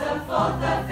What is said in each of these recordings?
nossa falta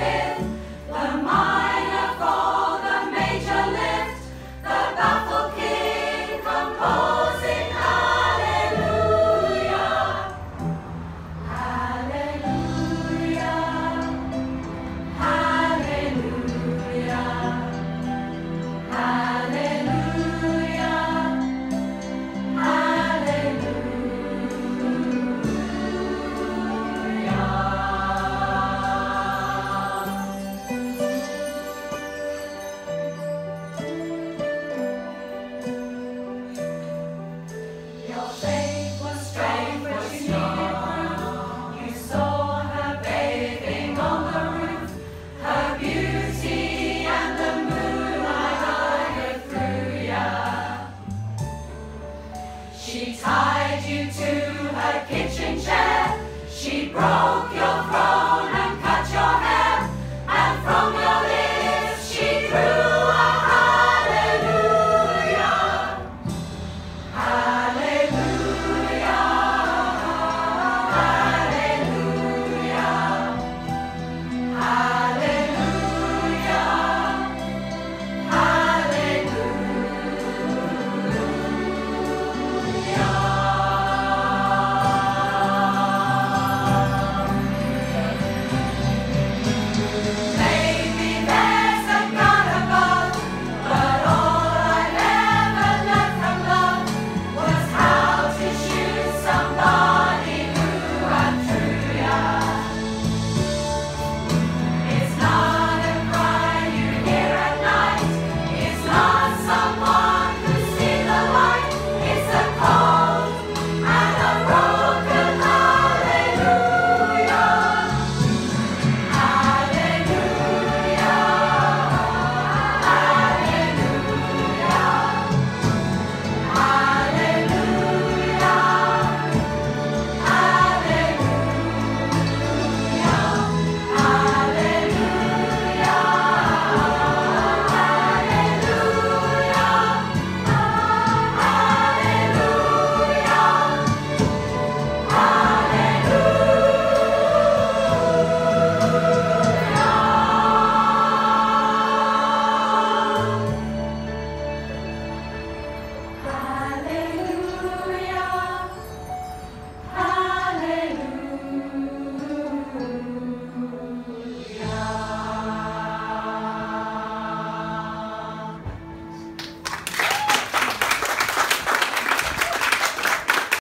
She brought